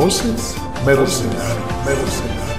Voces Mercenarias. Mercenarias.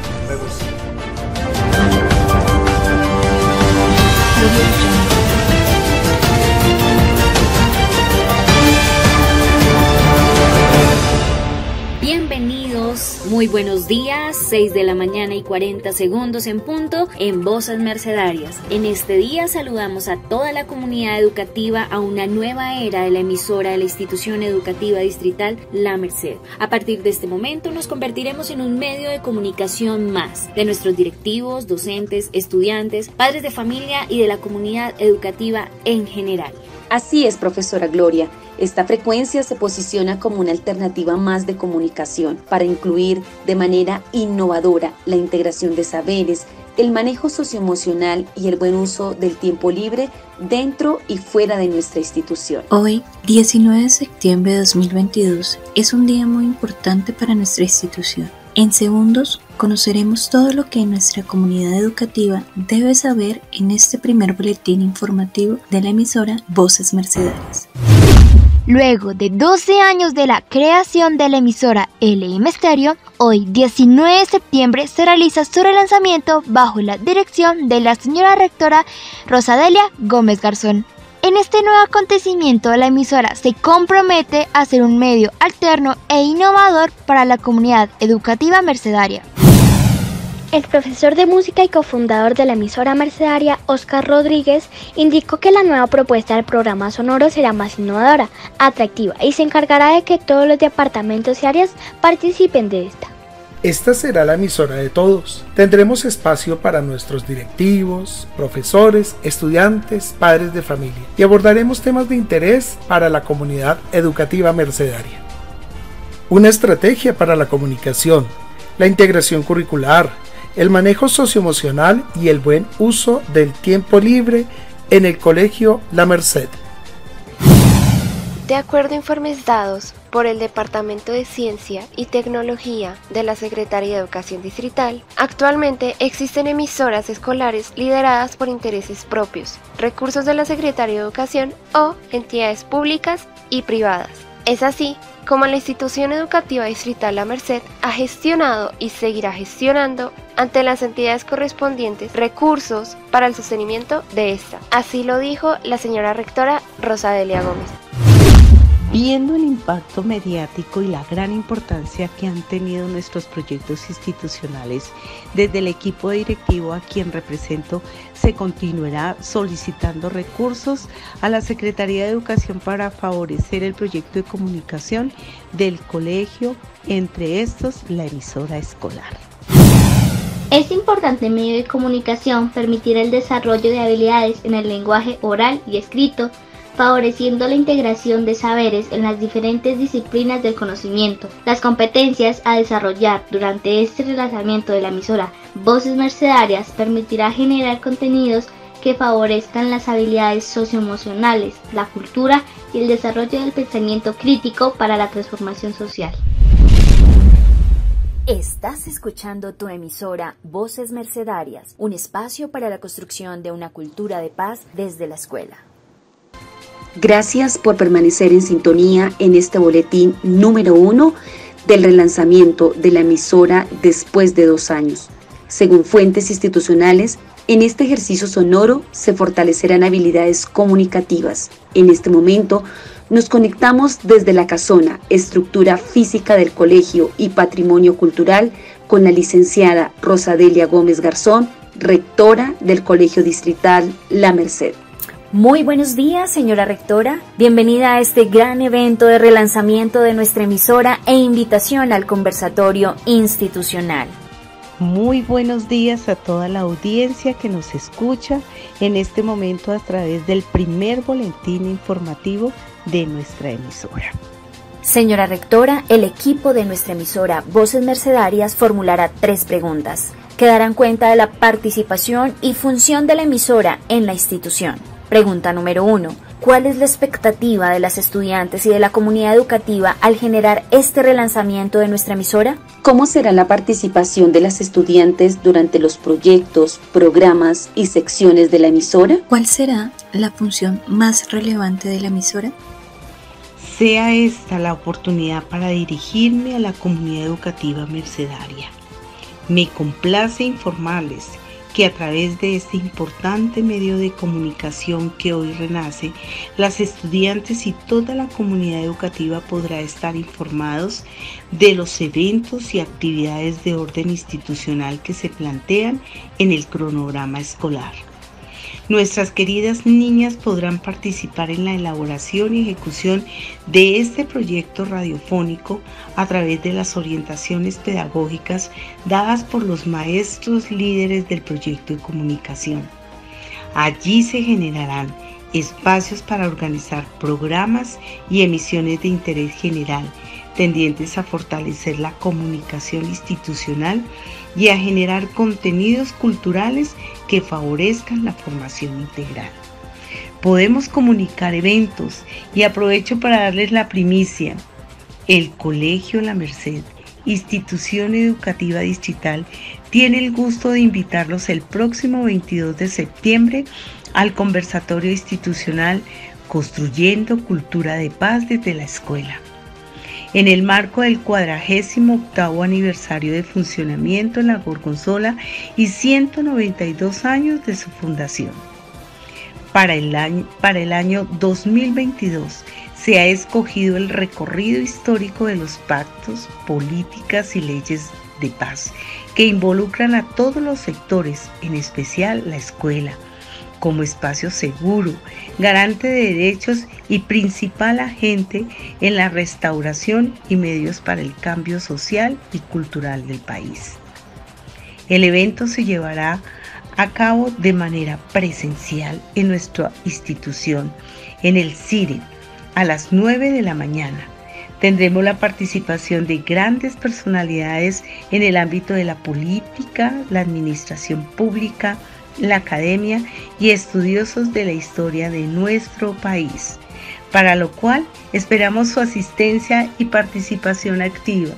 Bienvenidos, muy buenos días, 6 de la mañana y 40 segundos en punto en Voces Mercedarias. En este día saludamos a toda la comunidad educativa a una nueva era de la emisora de la institución educativa distrital La Merced. A partir de este momento nos convertiremos en un medio de comunicación más de nuestros directivos, docentes, estudiantes, padres de familia y de la comunidad educativa en general. Así es, profesora Gloria. Esta frecuencia se posiciona como una alternativa más de comunicación para incluir de manera innovadora la integración de saberes, el manejo socioemocional y el buen uso del tiempo libre dentro y fuera de nuestra institución. Hoy, 19 de septiembre de 2022, es un día muy importante para nuestra institución. En segundos conoceremos todo lo que nuestra comunidad educativa debe saber en este primer boletín informativo de la emisora Voces Mercedarias. Luego de 12 años de la creación de la emisora LM Stereo, hoy 19 de septiembre se realiza su relanzamiento bajo la dirección de la señora rectora Rosadelia Gómez Garzón. En este nuevo acontecimiento, la emisora se compromete a ser un medio alterno e innovador para la comunidad educativa mercedaria. El profesor de música y cofundador de la emisora mercedaria, Oscar Rodríguez, indicó que la nueva propuesta del programa sonoro será más innovadora, atractiva y se encargará de que todos los departamentos y áreas participen de esta. Esta será la emisora de todos. Tendremos espacio para nuestros directivos, profesores, estudiantes, padres de familia y abordaremos temas de interés para la comunidad educativa mercedaria. Una estrategia para la comunicación, la integración curricular, el manejo socioemocional y el buen uso del tiempo libre en el colegio La Merced. De acuerdo a informes dados por el Departamento de Ciencia y Tecnología de la Secretaría de Educación Distrital, actualmente existen emisoras escolares lideradas por intereses propios, recursos de la Secretaría de Educación o entidades públicas y privadas. Es así como la institución educativa distrital La Merced ha gestionado y seguirá gestionando ante las entidades correspondientes recursos para el sostenimiento de esta. Así lo dijo la señora rectora Rosadelia Gómez. Viendo el impacto mediático y la gran importancia que han tenido nuestros proyectos institucionales, desde el equipo directivo a quien represento se continuará solicitando recursos a la Secretaría de Educación para favorecer el proyecto de comunicación del colegio, entre estos la emisora escolar. Este importante medio de comunicación permitirá el desarrollo de habilidades en el lenguaje oral y escrito favoreciendo la integración de saberes en las diferentes disciplinas del conocimiento. Las competencias a desarrollar durante este relanzamiento de la emisora Voces Mercedarias permitirá generar contenidos que favorezcan las habilidades socioemocionales, la cultura y el desarrollo del pensamiento crítico para la transformación social. Estás escuchando tu emisora Voces Mercedarias, un espacio para la construcción de una cultura de paz desde la escuela. Gracias por permanecer en sintonía en este boletín número uno del relanzamiento de la emisora después de dos años. Según fuentes institucionales, en este ejercicio sonoro se fortalecerán habilidades comunicativas. En este momento nos conectamos desde la casona, estructura física del colegio y patrimonio cultural, con la licenciada Rosadelia Gómez Garzón, rectora del Colegio Distrital La Merced. Muy buenos días, señora rectora. Bienvenida a este gran evento de relanzamiento de nuestra emisora e invitación al conversatorio institucional. Muy buenos días a toda la audiencia que nos escucha en este momento a través del primer boletín informativo de nuestra emisora. Señora rectora, el equipo de nuestra emisora Voces Mercedarias formulará tres preguntas que darán cuenta de la participación y función de la emisora en la institución. Pregunta número uno. ¿Cuál es la expectativa de las estudiantes y de la comunidad educativa al generar este relanzamiento de nuestra emisora? ¿Cómo será la participación de las estudiantes durante los proyectos, programas y secciones de la emisora? ¿Cuál será la función más relevante de la emisora? sea esta la oportunidad para dirigirme a la comunidad educativa mercedaria. Me complace informarles que a través de este importante medio de comunicación que hoy renace, las estudiantes y toda la comunidad educativa podrá estar informados de los eventos y actividades de orden institucional que se plantean en el cronograma escolar. Nuestras queridas niñas podrán participar en la elaboración y ejecución de este proyecto radiofónico a través de las orientaciones pedagógicas dadas por los maestros líderes del proyecto de comunicación. Allí se generarán espacios para organizar programas y emisiones de interés general tendientes a fortalecer la comunicación institucional y a generar contenidos culturales que favorezcan la formación integral. Podemos comunicar eventos y aprovecho para darles la primicia. El Colegio La Merced, institución educativa distrital, tiene el gusto de invitarlos el próximo 22 de septiembre al conversatorio institucional Construyendo Cultura de Paz desde la Escuela en el marco del cuadragésimo octavo aniversario de funcionamiento en la Gorgonzola y 192 años de su fundación. Para el año, para el año 2022 se ha escogido el recorrido histórico de los pactos, políticas y leyes de paz que involucran a todos los sectores, en especial la escuela, como espacio seguro, garante de derechos y principal agente en la restauración y medios para el cambio social y cultural del país. El evento se llevará a cabo de manera presencial en nuestra institución, en el CIRE, a las 9 de la mañana. Tendremos la participación de grandes personalidades en el ámbito de la política, la administración pública, la academia y estudiosos de la historia de nuestro país, para lo cual esperamos su asistencia y participación activa.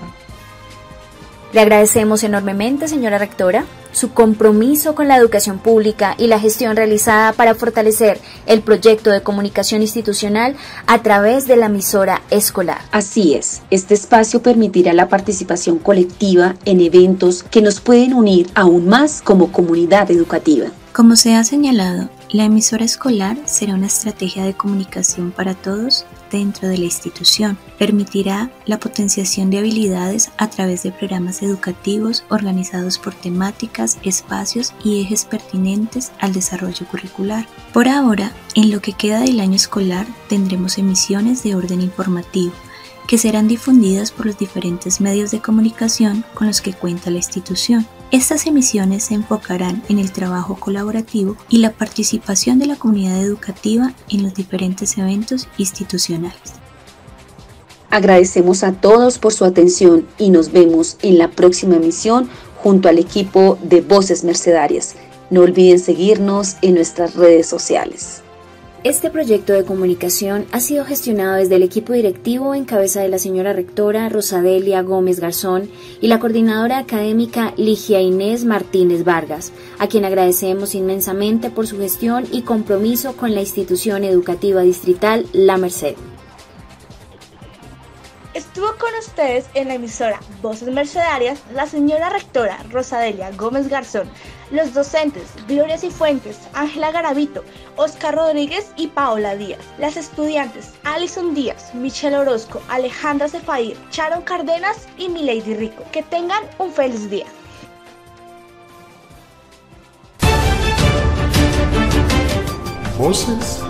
Le agradecemos enormemente, señora rectora, su compromiso con la educación pública y la gestión realizada para fortalecer el proyecto de comunicación institucional a través de la emisora escolar. Así es, este espacio permitirá la participación colectiva en eventos que nos pueden unir aún más como comunidad educativa. Como se ha señalado, la emisora escolar será una estrategia de comunicación para todos dentro de la institución. Permitirá la potenciación de habilidades a través de programas educativos organizados por temáticas, espacios y ejes pertinentes al desarrollo curricular. Por ahora, en lo que queda del año escolar tendremos emisiones de orden informativo que serán difundidas por los diferentes medios de comunicación con los que cuenta la institución. Estas emisiones se enfocarán en el trabajo colaborativo y la participación de la comunidad educativa en los diferentes eventos institucionales. Agradecemos a todos por su atención y nos vemos en la próxima emisión junto al equipo de Voces Mercedarias. No olviden seguirnos en nuestras redes sociales. Este proyecto de comunicación ha sido gestionado desde el equipo directivo en cabeza de la señora rectora Rosadelia Gómez Garzón y la coordinadora académica Ligia Inés Martínez Vargas, a quien agradecemos inmensamente por su gestión y compromiso con la institución educativa distrital La Merced. Estuvo con ustedes en la emisora Voces Mercedarias la señora rectora Rosadelia Gómez Garzón, los docentes Gloria Cifuentes, Ángela Garavito, Oscar Rodríguez y Paola Díaz, las estudiantes Alison Díaz, Michelle Orozco, Alejandra Cefair, Sharon Cárdenas y Milady Rico. Que tengan un feliz día. Voces.